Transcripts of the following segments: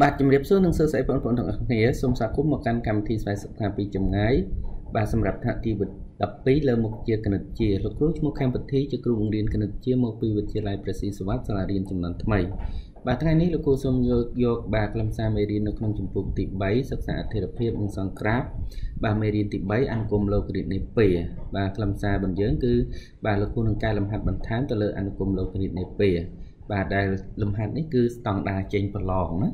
បាទជំរាបសួរនិងសួស្តីបងប្អូនទាំងអស់គ្នាសូមស្វាគមន៍មកកាន់កម្មវិធីស្វែងសិក្សាពីចម្ងាយបាទសម្រាប់ថ្នាក់ទី12លើមុខជាគណិតជាលោកគ្រូឈ្មោះខេមពធីជាគ្រូបង្រៀនគណិតជាមកពីវិទ្យាល័យព្រះស៊ីសវត្តសាលារៀនចំនួនថ្មីបាទថ្ងៃនេះលោកគ្រូសូមយកយកបាទខ្លឹមសារមេរៀននៅក្នុងជំពូកទី3សិក្សាអធិរភាពនិងសង្ក្រាបបាទមេរៀនទី3អនុគមលោករិទ្ធនិពេបាទខ្លឹមសាររបស់យើងគឺបាទលោកគ្រូនឹងកែលម្អិតបន្ថែមទៅលើអនុគមលោករិទ្ធនិពេបាទដែលលំហាត់នេះគឺស្តង់ដារចេញប្រឡងណា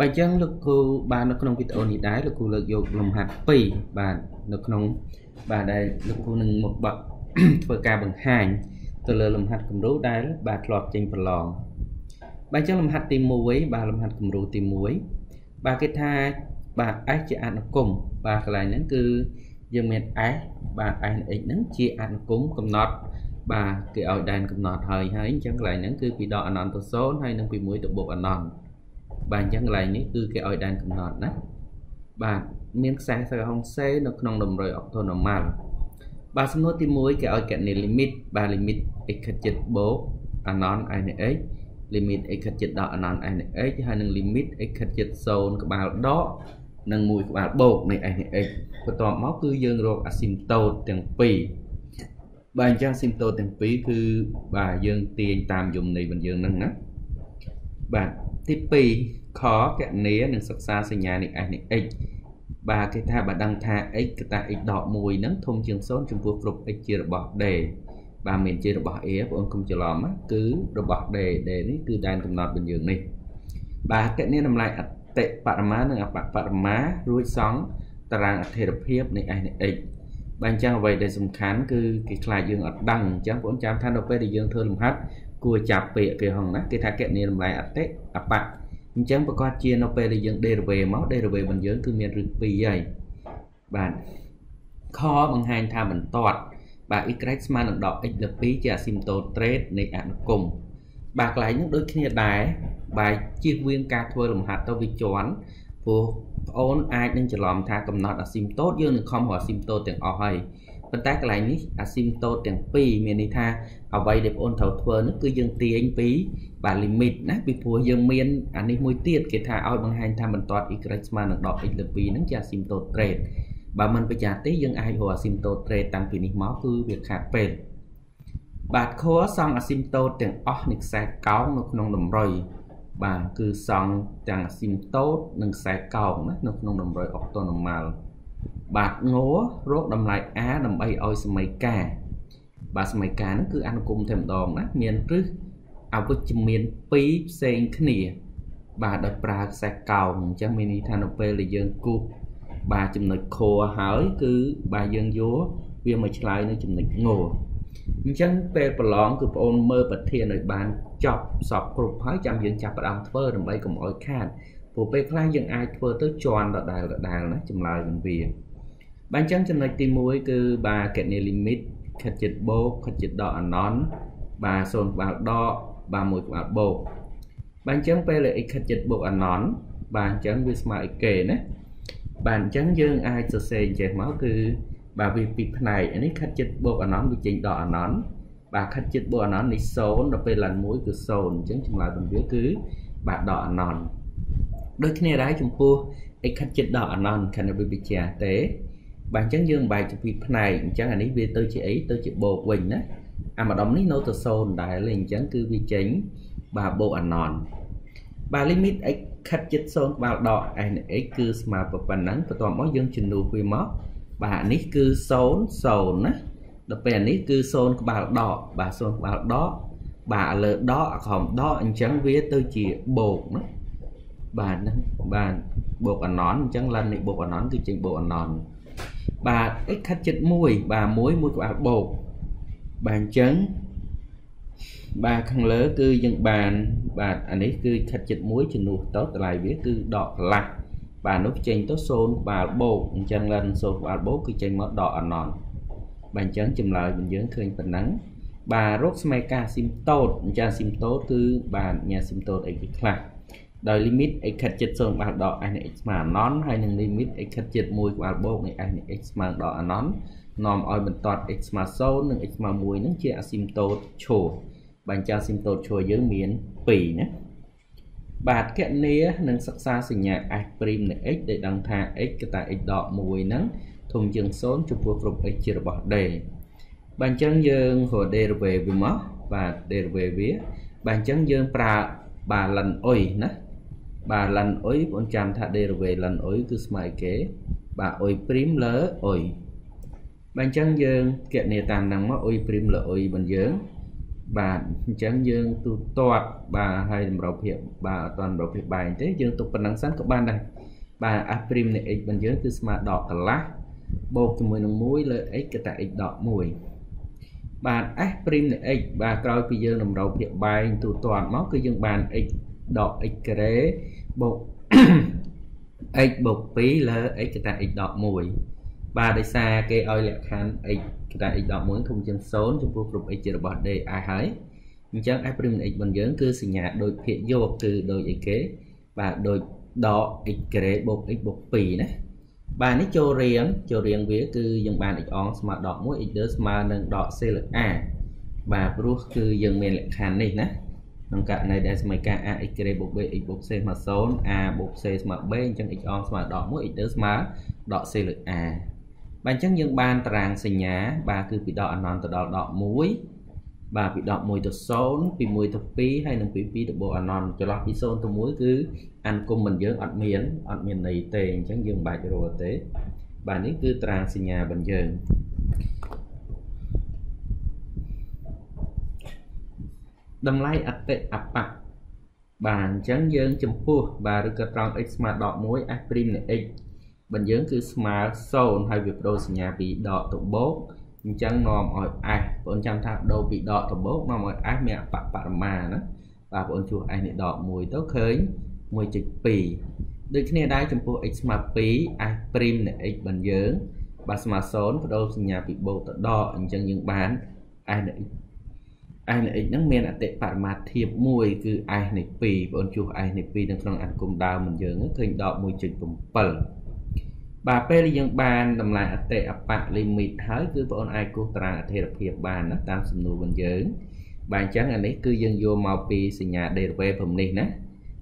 បាទអញ្ចឹងលោកគ្រូបាទនៅក្នុងវីដេអូនេះដែរលោកគ្រូលើកយកលំហាត់2បាទនៅក្នុងបាទដែលលោកគ្រូនឹងមកបាក់ធ្វើការបង្ហាញទៅលើលំហាត់គំរូដែលបាទធ្លាប់ចេញប្រឡងបាទអញ្ចឹងលំហាត់ទី1បាទលំហាត់គំរូទី1បាទគេថាបាទ s ជាអនុគមបាទកន្លែងហ្នឹងគឺយើងមាន s បាទ s និង x ហ្នឹងជាអនុគមកំណត់បាទគេឲ្យដែនកំណត់ហើយហើយអញ្ចឹងកន្លែងហ្នឹងគឺពីដកអនន្តទៅ0ហើយនឹងពី1ទៅបូកអនន្ត បាទអញ្ចឹងកន្លែងនេះគឺគេឲ្យដែនកំណត់ណាបាទមានខ្សែសរហុងសេនៅក្នុងតម្រុយ orthonormal បាទសំណួរទី1គេឲ្យគណនា limit បាទ limit x ខិតចិត្តបូក anon i នៃ x limit x ខិតចិត្តដក anon i នៃ x ហើយនឹង limit x ខិតចិត្ត0ក្បាលដកនិង1ក្បាលបូកនៃ x នៃ x បន្ទាប់មកគឺយើងរក asymptote ទាំងពីរបាទអញ្ចឹង asymptote ទាំងពីរគឺបាទយើងទាញតាមយមន័យរបស់យើងហ្នឹងណាបាទ ទី2ខកណនានិងសិក្សាសញ្ញានៃ s នៃ x បាទគេថាបើដឹងថា x កតា x ដក1ហ្នឹងធំជាង0ចំពោះគ្រប់ x ជារបស់ d បាទមានជារបស់ a បងប្អូនកុំច្រឡំគឺរបស់ d d នេះគឺដែនកំណត់របស់យើងនេះបាទកណនាតម្លៃអតិបរមានិងអបបរមារួចសង់តារាងអធិរភាពនៃ s នៃ x បាទអញ្ចឹងអ្វីដែលសំខាន់គឺគេខ្លាចយើងអត់ដឹងអញ្ចឹងបងប្អូនចាំថានៅពេលដែលយើងធ្វើលំហាត់ គួរចាប់ពាក្យគេហងណាគេថាកណនាតម្លៃអតិអបៈអញ្ចឹងប្រកាសជានៅពេលដែលយើង derivative មក derivative របស់យើងគឺមានរឹស2ហើយបាទខបង្ហាញថាបន្ទាត់បាទ y ស្មើនឹងដក x លើ2ជា asymptote trait នៃអនុគមបាទកន្លែងនេះដូចគ្នាដែរបាទជៀសវាងការធ្វើលំហាត់ទៅវាជន់ព្រោះប្អូនអាចនឹងច្រឡំថាកំណត់ asymptote យើងនឹងខំរក asymptote ទាំងអស់ហើយ ប៉ុន្តែកន្លែងនេះ asymptote ទាំងពីរមានន័យថាអ្វីដែលបងអូនត្រូវធ្វើនោះគឺយើងទាញពីបាទ limit ណាពីព្រោះយើងមានអានេះមួយទៀតគេថាឲ្យបង្ហាញថាបន្ទាត់ y ស្មើនឹងដក x លើ2ហ្នឹងជា asymptote trait បើមិនប្រចាំទេយើងអាចរក asymptote trait តាំងពីនេះមកគឺវាខាតពេលបាទខសង់ asymptote ទាំងអស់នៃខ្សែកោងនៅក្នុងតម្រុយបាទគឺសង់ទាំង asymptote និងខ្សែកោងណានៅក្នុងតម្រុយ orthonormal បាទងរកតម្លៃ a ដើម្បីឲ្យសមីការបាទសមីការហ្នឹងគឺអនុគមតែម្ដងណាមានរឹសអវិជ្ជមាន2ផ្សេងគ្នា បាទដោយប្រើខ្សែកោងអញ្ចឹងមានន័យថានៅពេលដែលយើងគូសបាទចំណុចខហើយគឺបាទយើងយកវាមកឆ្លើយនៅចំណុចងអញ្ចឹងពេលប្រឡងគឺបងអូនមើលប្រធានឲ្យបានចប់សពគ្រប់ហើយចាំយើងចាប់ផ្ដើមធ្វើដើម្បីកុំឲ្យខាតព្រោះពេលខ្លះយើងអាចធ្វើទៅជន់ដដែលដដែលណាចម្លើយនឹងវា បាទអញ្ចឹងចំណុចទី1គឺបាទកណនី limit ខិតចិត្តបូកខិតចិត្តដកអណនបាទ0ក្បាលដកបាទ1ក្បាលបូកបាទអញ្ចឹងពេល x ខិតចិត្តបូកអណនបាទអញ្ចឹងវាស្មើ x ណាបាទអញ្ចឹងយើងអាចសរសេរចេះមកគឺបាទវាពីផ្នែកនេះខិតចិត្តបូកអណនវាចេញដកអណនបាទខិតចិត្តបូកអណននេះ0ដល់ពេលឡើង1គឺ0អញ្ចឹងចម្លើយរបស់វាគឺបាទដកអណនដូចគ្នាដែរចំពោះ x ខិតចិត្តដកអណនខណៈវាវិជាទេ បាទអញ្ចឹងយើងបែកជាពីរផ្នែកអញ្ចឹងអានេះវាទៅជាអីទៅជាបូកវិញណាអាម្ដុំនេះនៅទៅ0ដែរលេអញ្ចឹងគឺវាចេញបាទបូកអាណនបាទ limit x ខិតចិត្ត0ក្បាលដក n x គឺស្មើប៉ុណ្ណឹងបន្ទាប់មកយើងជំនួសវាមកបាទនេះគឺ0 0ណាដល់ពេលអានេះគឺ0ក្បាលដកបាទ0ក្បាលដកបាទលើដកក្រោមដកអញ្ចឹងវាទៅជាបូកណាបាទហ្នឹងបាទបូកអណនអញ្ចឹងឡើងនេះបូកអណនគឺចេញបូកអណន បាទ x ខិតចិត្ត1បាទ1 1ក្បាលបូកបាទអញ្ចឹងបាទខាងលើគឺយើងបានបាទអានេះគឺខិតចិត្ត1ជំនួសទៅតម្លៃវាគឺដកកន្លះបាទនោះចេញទៅ0ក្បាលបូកអញ្ចឹងឡើង0ក្បាលបូកគឺចេញមកដកអណនបាទអញ្ចឹងចម្លើយរបស់យើងឃើញប៉ុណ្ណឹងបាទរោគស្មេកាស៊ីមតូតអញ្ចឹងស៊ីមតូតគឺបាទញ៉ាស៊ីមតូតអីគេខ្លះ ដោយ limit x ខិតចិត្ត0ក្បាលដក s នៃ x ស្មើអណនហើយនឹង limit x ខិតចិត្ត1ក្បាលបូកនៃ s នៃ x ស្មើដល់អណននាំឲ្យបន្ទាត់ x ស្មើ0និង x ស្មើ1នឹងជា asymptote ឈរបញ្ចា asymptote ឈរយើងមាន2ណាបបាទគណនានឹងសិក្សាសញ្ញា f' នៃ x ដែលដឹងថា x កតា x ដក1ហ្នឹងធំជាង0ចំពោះគ្រប់ x ជារបស់ d បាទអញ្ចឹងយើងរក derivative វាមកបាទ derivative វាបាទអញ្ចឹងយើងប្រើ balance អុយណា បាទ ln អុយបងចាំថា derivative ln អុយគឺស្មើគេ បាទអុយព្រីមលើអុយបាទអញ្ចឹងយើងគណនាតាមហ្នឹងមកអុយព្រីមលើអុយរបស់យើងបាទអញ្ចឹងយើងទូទាត់បាទហើយតម្រូវភាពបាទអត់តម្រូវភាពបែងទេយើងទុកប៉ុណ្ណឹងសិនក៏បានដែរបាទ f' នៃ x របស់យើងគឺស្មើដកកន្លះបូកជាមួយនឹង1លើ x កតា x ដក1បាទ f' នៃ x បាទក្រោយពីយើងតម្រូវភាពបែងទូទាត់មកគឺយើងបាន x ដក x ការ៉េបូក x បូក2លើ x កតា x ដក1បាទដោយសារគេឲ្យលក្ខខណ្ឌ x កតា x ដក1ធំជាង0ចំពោះគ្រប់ x ជារបស់ d អាហើយអញ្ចឹង f' x របស់យើងគឺសញ្ញាដូចភាគយកគឺដូចអីគេ បាទដូចដក x ការ៉េបូក x បូក2ណាបាទនេះចូលរៀងចូលរៀងវាគឺយើងបាន x អងស្មើដក1 x ស្មើនឹងដក c លើ a បាទព្រោះគឺយើងមានលក្ខខណ្ឌនេះណា ក្នុងករណីដែលសមីការ ax ក្រេបូក b x បូក c ស្មើ0 a បូក c ស្មើ b អញ្ចឹង x អងស្មើដក1 x ទៅស្មើដក c លើ a បាទអញ្ចឹងយើងបានតារាងសញ្ញា បាទគឺពីដកអនន្តទៅដល់ដក1បាទពីដក1ទៅ0ពី1ទៅ2ហើយនិងពី2ទៅបូកអនន្តចន្លោះពី0ទៅ1គឺអានគុំមិនយើងអត់មានអត់មានន័យទេអញ្ចឹងយើងមិនបាច់រកទេ បាទនេះគឺតារាងសញ្ញារបស់យើង តម្លៃអតិអបៈបាទអញ្ចឹងយើងចំពោះបាទឬក៏ត្រង់ x ស្មើដក1 f' នៃ x បើយើងគឺស្មើ0ហើយវាបដូរសញ្ញាពីដកទៅបូកអញ្ចឹងនាំឲ្យ s បងចាំថាបដូរពីដកទៅបូកនាំឲ្យ s មានអបបរមាណាបាទបងជួស s នេះដក1ទៅឃើញ1.2ដូចគ្នាដែរចំពោះ x ស្មើ2 s' នៃ x បានយើងបាទស្មើ0បដូរសញ្ញាពីបូកទៅដកអញ្ចឹងយើងបាន s នៃ x s នៃ x ហ្នឹងមានអតិបរមាធៀបមួយគឺ s នៃ2បងជួស s នៃ2នៅក្នុងអនុគមដើមរបស់យើងឃើញដក1.7បាទពេលយើងបានតម្លៃអតិអបៈ limit ហើយគឺបងអូនអាចគូសតារាងអធិរភាពបានណាតាមសំណួររបស់យើងបាទអញ្ចឹងអានេះគឺយើងយកមកពីសញ្ញា derivative ព្រមនេះណា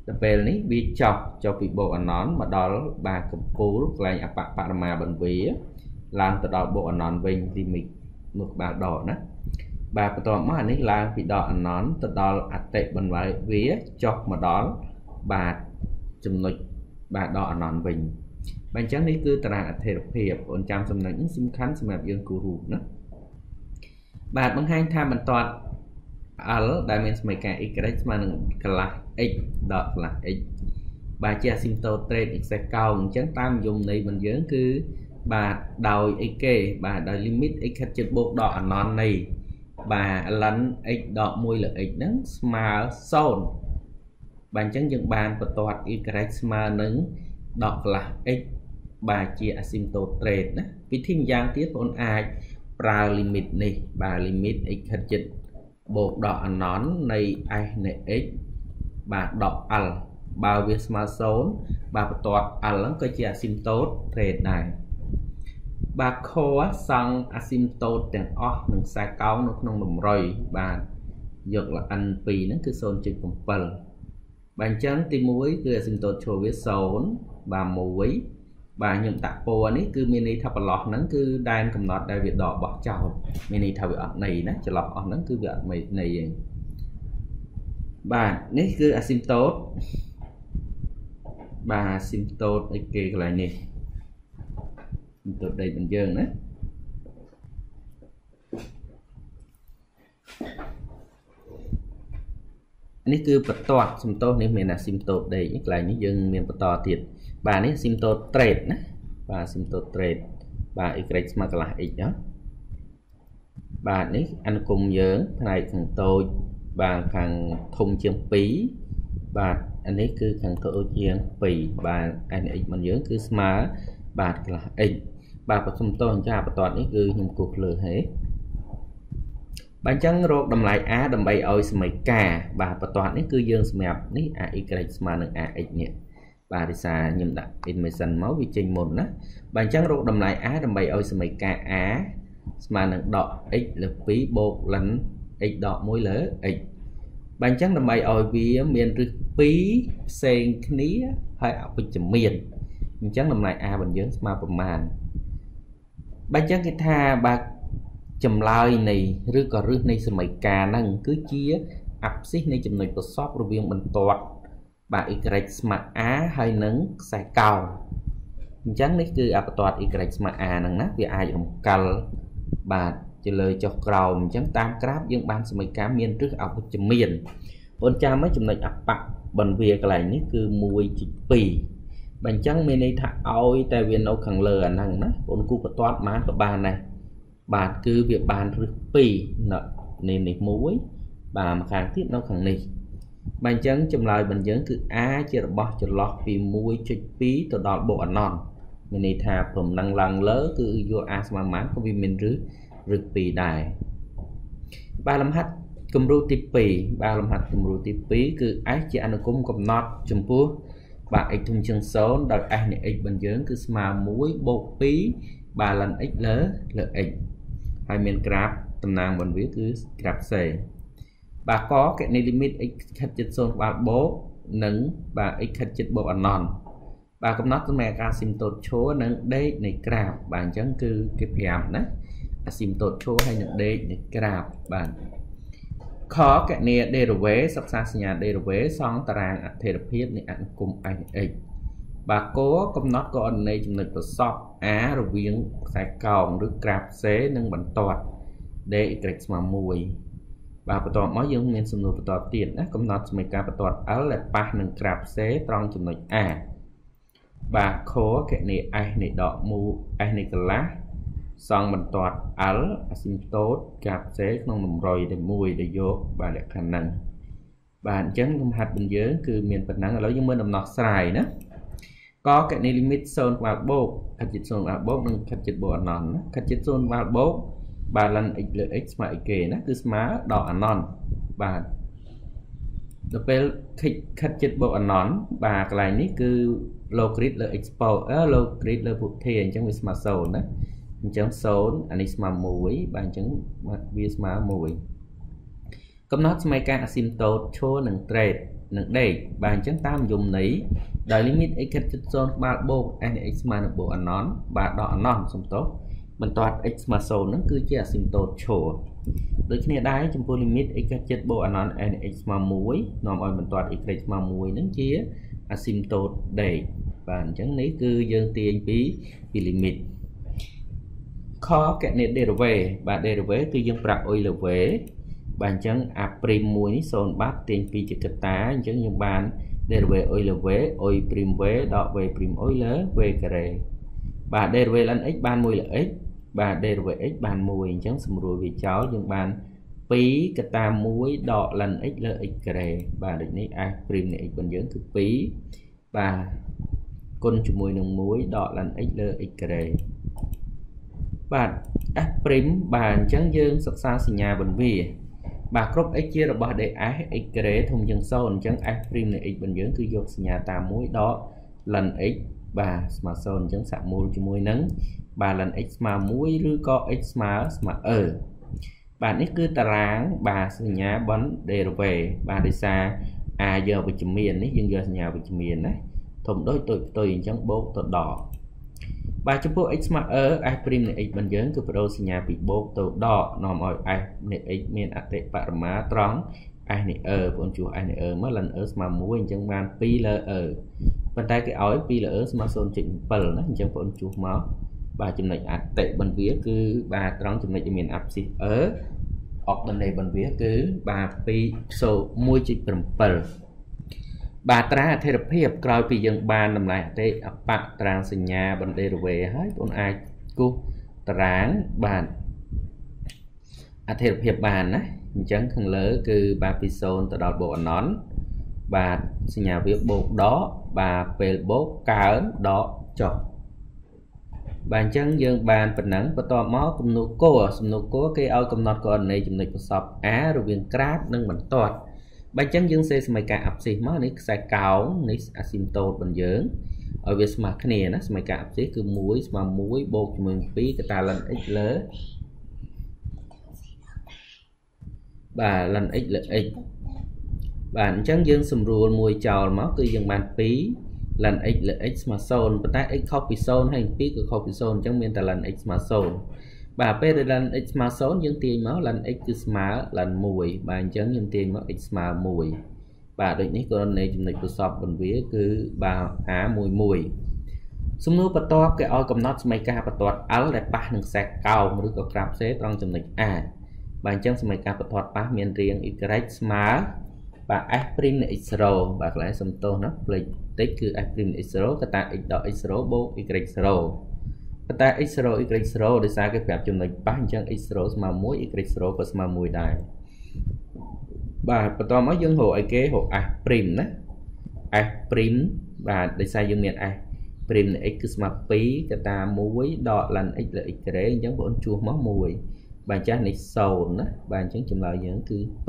ដល់ពេលនេះវាចុះចុះពីបូកអណនមកដល់បាទកម្ពូលកន្លែងអបបរមាបន្វាឡើងទៅដល់បូកអណនវិញ limit មួយក្បាលដកណា បាទបន្ទាប់មកអានេះឡើងពីដកអណន្តទៅដល់អតិបន្វាយវាចុះមកដល់បាទចំណុចបាទដកអណន្តវិញបាទអញ្ចឹងនេះគឺតារាងអធិរភាពអូនចាំចំណុចនេះសំខាន់សម្រាប់យើងគូររូបណាបាទបង្ហាញថាបន្ទាត់ L ដែលមានសមីការ y ស្មើនឹងកន្លះ x ដកកន្លះ x បាទជា asymptote excess កោងអញ្ចឹងតាមនិយមន័យរបស់យើងគឺបាទដោយអីគេបាទដោយ limit x ខិតជិតបូកដកអណន្តនៃ បាទ ln x ដក1លើ x ហ្នឹងស្មើ0បាទអញ្ចឹងយើងបានបន្ទាត់ y ស្មើនឹងដកកន្លះ x បាទជា asymptote ណាវិធីម្យ៉ាងទៀតបងអាចប្រើ limit នេះបាទ limit x ខិតជិតបូកដកអណន្តនៃ s នៃ x បាទដក l បើវាស្មើ0បាទបន្ទាត់ l ហ្នឹងក៏ជា asymptote ដែរ បាទខសង់អាស៊ីមតូតទាំងអស់នឹងខ្សែកោងនៅក្នុងតម្រុយបាទយក n 2 ហ្នឹងគឺ0.7បាទអញ្ចឹងទី1គឺអាស៊ីមតូតឈរវា0បាទ1បាទខ្ញុំដាក់ពណ៌នេះគឺមានន័យថាប្រឡោះហ្នឹងគឺដែនកំណត់ដែលវាដកបោះចោលមានន័យថាវាអត់ន័យណាច្រឡោះអស់ហ្នឹងគឺវាអត់ន័យទេបាទនេះគឺអាស៊ីមតូតបាទអាស៊ីមតូតអីគេកន្លែងនេះ ទៅដេករបស់យើងណានេះគឺបន្ទាត់សំទោសនេះមានអាស៊ីមតូតដេកកន្លែងនេះយើងមានបន្តទៀតបាទនេះស៊ីមតូត trade ណាបាទស៊ីមតូត trade បាទ y ស្មើកន្លះ x ណាបាទនេះអនុគមយើងផ្នែកខាងតូចបាទខាងធំជាង2បាទអានេះគឺខាងតូចជាង2បាទ nx របស់យើងគឺស្មើបាទកន្លះ x បាទប្រសុំតោះអញ្ចឹងបន្ទាត់នេះគឺខ្ញុំគូសភ្លើហេបាទអញ្ចឹងរកតម្លៃ a ដើម្បីឲ្យសមីការបាទបន្ទាត់នេះគឺយើងសម្រាប់នេះ ay ស្មើនឹង ax នេះបាទរិសាខ្ញុំដាក់ information មកវាចេញមុនណាបាទអញ្ចឹងរកតម្លៃ a ដើម្បីឲ្យសមីការ a ស្មើនឹងដក x លើ2បូក ln x ដក1លើ x បាទអញ្ចឹងដើម្បីឲ្យវាមានរឹស2ផ្សេងគ្នាហើយអវិជ្ជមានអញ្ចឹងតម្លៃ a របស់យើងស្មើប្រមាណ បាទអញ្ចឹងគេថាបាទចម្លើយនៃឬក៏រឹសនៃសមីការហ្នឹងគឺជាអាប់ស៊ីសនៃចំណុចប្រសពរវាងបន្ទាត់បាទ y ស្មើ a ហើយនឹងខ្សែកោងអញ្ចឹងនេះគឺអបទាត់ y ស្មើ a ហ្នឹងណាវាអាចរំកិលបាទទៅលើចុះក្រោមអញ្ចឹងតាមក្រាបយើងបានសមីការមានរឹសអវិជ្ជមានបងចាំមកចំណុចអបៈបន្វាកន្លែងនេះគឺ1.2 បើអញ្ចឹងមានន័យថាឲ្យតែវានៅខាងលើអាហ្នឹងណាបងគូបន្ទាត់បានក៏បានដែរបាទគឺវាបានរឹស2នៅនេះមួយបាទម្ខាងទៀតនៅខាងនេះបាទអញ្ចឹងចម្លើយរបស់យើងគឺ a ជារបស់ចន្លោះពី1.2ទៅដល់បូកអណន្តមានន័យថាព្រមនឹងឡើងលើគឺយក a ស្មើប៉ុន្មានក៏វាមានរឹសរឹស2ដែរបាទលំហាត់គំរូទី2បាទលំហាត់គំរូទី2គឺ s ជាអនុគមកំណត់ចំពោះ បាទ x ធំជាង0ដោយ s នៃ x របស់យើងគឺស្មើ1បូក2បាទលិន x លើលើ x ហើយមានក្រាฟតំណាងរបស់វាគឺក្រាฟ c បាទកកណនីលីមីត x ខិតជិត0ក្បាលបូកនិងបាទ x ខិតជិតបូកអណន្តបាទកំណត់សម្រាប់អាស៊ីមតូតឈរនិងដេកនៃក្រាបបាទអញ្ចឹងគឺគេប្រាប់ណាអាស៊ីមតូតឈរហើយនិងដេកនៃក្រាបបាទ ខកណនី derivative សិក្សាសញ្ញា derivative សង់តារាងអធិរភាពនៃអនុគម x x បាទកកំណត់កអន័យចំណុចប្រសព a រវាងខ្សែកោងឬក្រាប c និងបន្ទាត់ dx ស្មើ1បាទបន្ទាប់មកយើងមានសំណួរបន្តទៀតណាកំណត់សមីការបន្ទាត់ L ដែលប៉ះនឹងក្រាប C ត្រង់ចំណុច A បាទខគណនី S នៃដកមូ S នៃកន្លះ សង់បន្ទាត់ L អាស៊ីមតូតក្រាប C ក្នុងតម្រុយតែមួយដែលយកបាទលក្ខខណ្ឌហ្នឹងបាទអញ្ចឹងលំហាត់របស់យើងគឺមានប៉ុណ្ណឹងឥឡូវយើងមើលដំណោះស្រាយណាកកណនីលីមីត0ក្បាលបូកខិតជិត0ក្បាលបូកនិងខិតជិតបូកអណន្តណាខិតជិត0ក្បាលបូកបាទលិន x លើ x ស្មើ x គេណាគឺស្មើដល់អណន្តបាទដល់ពេលខិចខិតចិត្តបូកអណន្តបាទកន្លែងនេះគឺ logrit លើ export អឺ logrit លើពុធាអញ្ចឹងវាស្មើ0ណា អញ្ចឹង0អានេះស្មើ1បាទអញ្ចឹងវាស្មើ1កំណត់សមីការអាស៊ីមតូតឈរនិង trade និងដេកបាទអញ្ចឹងតាមយមន័យដោយ limit x ខិតជិត0ក្បាលបូក s នៃ x ស្មើនឹងបូកអណន្តបាទដល់អណន្តសំទោសបន្ទាត់ x ស្មើ0ហ្នឹងគឺជាអាស៊ីមតូតឈរដូចគ្នាដែរចំពោះ limit x កចិត្តបូកអណន្ត n x ស្មើ1នាំឲ្យបន្ទាត់ y ស្មើ1ហ្នឹងជាអាស៊ីមតូតដេកបាទអញ្ចឹងនេះគឺយើងទាញពីពី limit ខកណិត derivative បាទ derivative គឺយើងប្រាប់អុយលើ v បាទអញ្ចឹងអាព្រីម1នេះ0បាត់ទាញពីជាកតាអញ្ចឹងយើងបាន derivative អុយលើ v អុយព្រីម v ដក v ព្រីមអុយលើ v ការ៉េបាទ derivative ln x បាន1លើ x បាទ derivative x បាន1អញ្ចឹងសម្រួលវាចោលយើងបាន2កតា1ដក ln x លើ x ការ៉េបាទដូចនេះ f' នៃ x របស់យើងគឺ2បាទគុណជាមួយនឹង1ដក ln x លើ x ការ៉េ បាទ f' បាទអញ្ចឹងយើងសិក្សាសញ្ញាបន្វាបាទគ្រប់ x ជារបស់ ds x ការ៉េធំជាង0អញ្ចឹង f' នៃ x របស់យើងគឺយកសញ្ញាតាម1ដក ln x បាទស្មើ0អញ្ចឹងសាក់មូលជាមួយនឹងបាទ ln x ស្មើ1ឬក៏ x ស្មើស្មើ e បាទនេះគឺតារាងបាទសញ្ញាបន derivative បាទដោយសារ a យកវិជ្ជមាននេះយើងយកសញ្ញាវិជ្ជមានណាធំដូចទុយផ្ទុយអញ្ចឹងបូកទៅដក បាទចំពោះ x ស្មើ e f' នៃ x របស់យើងគឺបដូរសញ្ញាពីបូកទៅដកនាំឲ្យ f នៃ x មានអតិបរមាត្រង់ s នៃ e បងជួស s នៃ e មក ln e ស្មើ1អញ្ចឹងបាន2លើ e ប៉ុន្តែគេឲ្យ2លើ e ស្មើ0.7ណាអញ្ចឹងបងជួសមកបាទចំណុចអតិបន្វាគឺបាទត្រង់ចំណុចដែលមានអាប់ស៊ីសអឺអុកដនេបន្វាគឺបាទ2.1.7 បាទត្រាអធិរភាពក្រោយពីយើងបានតម្លៃអតិអបៈត្រាងសញ្ញាបណ្ដេរវេហើយបងអាចគូសតារាងបាទអធិរភាពបានណាអញ្ចឹងខាងលើគឺបាទពី0ទៅដល់បូកអណន្តបាទសញ្ញាវាបូកដកបាទពេលបូកកើនដកចុះបាទអញ្ចឹងយើងបានប៉ុណ្ណឹងបន្ទាប់មកគំនូគោសំណួរគោគេឲ្យកំណត់ករណីចំណុចប្រសព A រវាងក្រាបនិងបន្ទាត់ បាទអញ្ចឹងយើងសេសមីការអាប់ស៊ីសមកនេះខ្សែកោងនេះអាស៊ីមតូតរបស់យើងឲ្យវាស្មើគ្នាណាសមីការអាប់ស៊ីសគឺ1ស្មើ1បូកជាមួយ2កតាលិន x លើបាទលិន x លើ x បាទអញ្ចឹងយើងសម្រួលមួយចោលមកគឺយើងបាន2 ln x លើ x ស្មើ0ប៉ុន្តែ x ខុសពី0ហើយ2ក៏ខុសពី0អញ្ចឹងមានតែ ln x ស្មើ0 បាទពេលដែល ln x ស្មើ0យើងទាញមក ln x គឺស្មើ ln 1បាទអញ្ចឹងយើងទាញមក x ស្មើ1បាទដូចនេះករណីចំណុចប្រសពបន្វាគឺបាទ a11 សំណួរបន្ទាប់គេឲ្យកំណត់សមីការបន្ទាត់ L ដែលប៉ះនឹងខ្សែកោងឬក៏ក្រាបផ្សេត្រង់ចំណុច A បាទអញ្ចឹងសមីការបន្ទាត់ប៉ះមានរាង y ស្មើបាទ f' នៃ x0 បាទកន្លែងសំទោសណាផ្លេចតិចគឺ f' នៃ x0 កតា x ដក x0 បូក y0 កតា x0 y0 ដោយសារគេប្រាប់ចំណុចប៉ះអញ្ចឹង x0 ស្មើ1 y0 ក៏ស្មើ1ដែរបាទបន្តមកយើងរកអីគេរក f' ណា f' បាទដោយសារយើងមាន f' នៃ x គឺស្មើ2កតា1ដក ln x លើ x ក្រេអញ្ចឹងបងជួសមក1បាទចាស់នេះ0ណាបាទអញ្ចឹងចម្លើយយើងគឺ2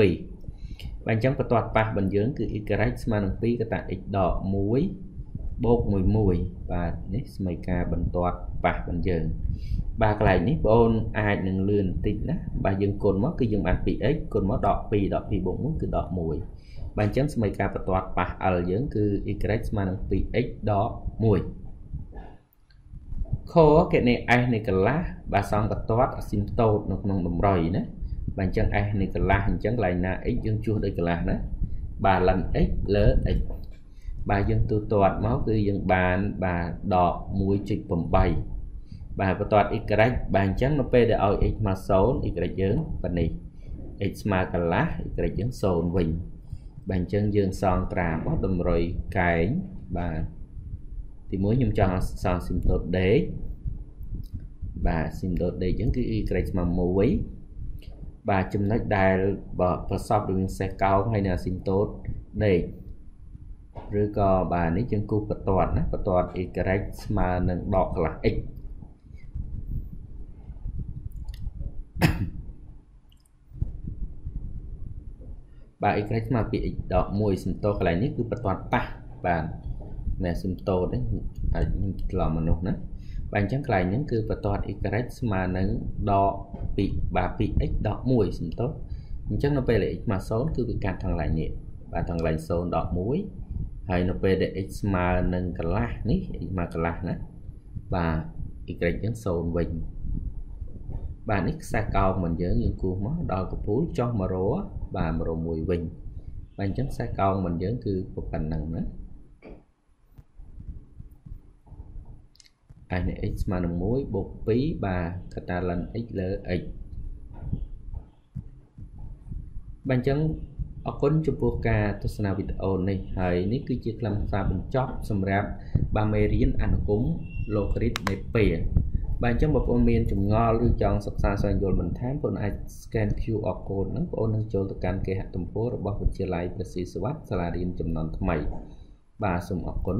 បាទអញ្ចឹងបន្ទាត់ប៉ះរបស់យើងគឺ y ស្មើនឹង2កតា x ដក1 បូក11បាទនេះសមីការបន្ទាត់ប៉ះរបស់យើងបាទកន្លែងនេះបងអូនអាចនឹងលឿនបន្តិចណាបាទយើងគុណមកគឺយើងបាន 2x គុណមកដក2ដក2បូក1គឺដក1បាទអញ្ចឹងសមីការបន្ទាត់ប៉ះ l យើងគឺ y ស្មើនឹង 2x ដក1ខកណេ s នៃកន្លះបាទសងបន្ទាត់អាស៊ីមតូតនៅក្នុងតម្រុយណាបាទអញ្ចឹង s នៃកន្លះអញ្ចឹងកន្លែងណា x យើងជួសដោយកន្លះណាបាទ ln x លើ x បាទយើងទូទាត់មកគឺយើងបានបាទដក1.8បាទបន្ទាត់ y បាទអញ្ចឹងនៅពេលដែលឲ្យ x មក0 y យើងប៉ុណ្នេះ x ស្មើកន្លះ y យើង0វិញបាទអញ្ចឹងយើងសងត្រាបោះតម្រុយកែងបាទទី1ខ្ញុំចង់សងស៊ីមតូតដេកបាទស៊ីមតូតដេកអញ្ចឹងគឺ y ស្មើ1បាទចំណុចដែលប្រសពរវាងសេះកោងហើយនៅអាស៊ីមតូតដេក ឬក៏បាទនេះយើងគូសបន្ទាត់ណាបន្ទាត់ y ស្មើនឹងដកកន្លះ x បាទ y ស្មើពី x ដក1សំតោកន្លែងនេះគឺបន្ទាត់ប៉ះបាទមែនសំតោនេះអាចខ្ញុំឆ្លងមនុស្សណាបាទអញ្ចឹងកន្លែងហ្នឹងគឺបន្ទាត់ y ស្មើនឹងដក2បាទ 2x ដក1សំទោសអញ្ចឹងនៅពេលដែល x ស្មើ0គឺវាកាត់ថងកន្លែងនេះបាទថងកន្លែង0ដក1 ហើយនៅពេលដែល x ស្មើនឹងកន្លះនេះ x ស្មើកន្លះណាបាទ y យើង0វិញបាទនេះខ្សែកោងរបស់យើងយើងគូសមកដល់កពូលចុះមករបាទមករ1វិញបាទអញ្ចឹងខ្សែកោងរបស់យើងគឺប៉ុណ្ណឹងណា s នៃ x ស្មើនឹង1បូក2បាទកតា ln x លើ x បាទអញ្ចឹង អរគុណចំពោះការទស្សនាវីដេអូនេះហើយនេះគឺជាខ្លឹមសារបញ្ចប់សម្រាប់បាទមេរៀនអនុគមឡូហ្គរីតនៃពេលបាទអញ្ចឹងបងប្អូនមានចម្ងល់ឬចង់សិក្សាស្វែងយល់បន្ថែមបងប្អូនអាច scan QR code ហ្នឹងបងប្អូននឹងចូលទៅកាន់គេហទំព័ររបស់វិទ្យាល័យព្រះស៊ីសវ័តសាលារៀនចំនួនថ្មី បាទសូមអរគុណ